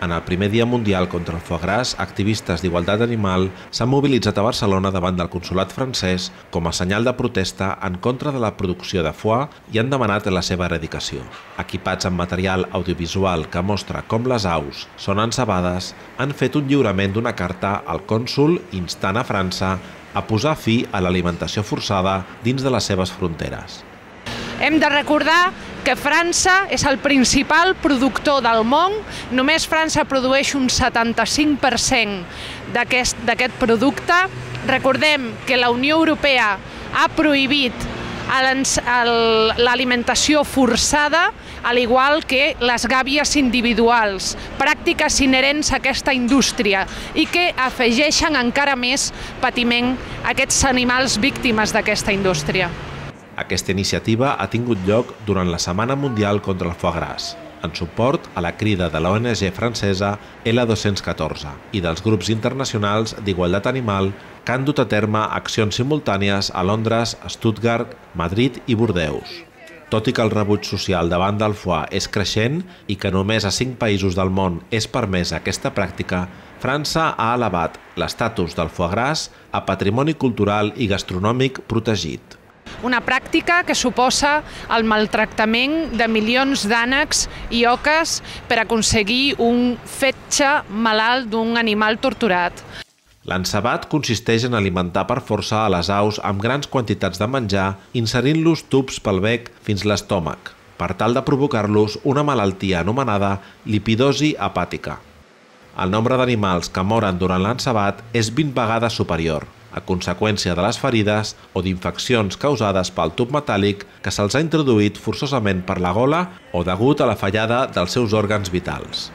En el primer dia mundial contra el foie gras, activistes d'igualtat animal s'han mobilitzat a Barcelona davant del consulat francès com a senyal de protesta en contra de la producció de foie i han demanat la seva eradicació. Equipats amb material audiovisual que mostra com les aus són encebades, han fet un lliurament d'una carta al cònsul instant a França a posar fi a l'alimentació forçada dins de les seves fronteres. Hem de recordar que França és el principal productor del món. Només França produeix un 75% d'aquest producte. Recordem que la Unió Europea ha prohibit l'alimentació forçada, al igual que les gàbies individuals, pràctiques inherents a aquesta indústria i que afegeixen encara més patiment a aquests animals víctimes d'aquesta indústria. Aquesta iniciativa ha tingut lloc durant la Setmana Mundial contra el Foie Gras, en suport a la crida de l'ONG francesa L214 i dels grups internacionals d'igualtat animal que han dut a terme accions simultànies a Londres, Stuttgart, Madrid i Bordeus. Tot i que el rebuig social davant del foie és creixent i que només a cinc països del món és permesa aquesta pràctica, França ha elevat l'estatus del foie gras a patrimoni cultural i gastronòmic protegit una pràctica que suposa el maltractament de milions d'ànecs i oques per aconseguir un fetge malalt d'un animal torturat. L'encebat consisteix en alimentar per força a les aus amb grans quantitats de menjar, inserint-los tubs pel bec fins l'estómac, per tal de provocar-los una malaltia anomenada lipidosi hepàtica. El nombre d'animals que moren durant l'encebat és 20 vegades superior, a conseqüència de les ferides o d'infeccions causades pel tub metàl·lic que se'ls ha introduït forçosament per la gola o degut a la fallada dels seus òrgans vitals.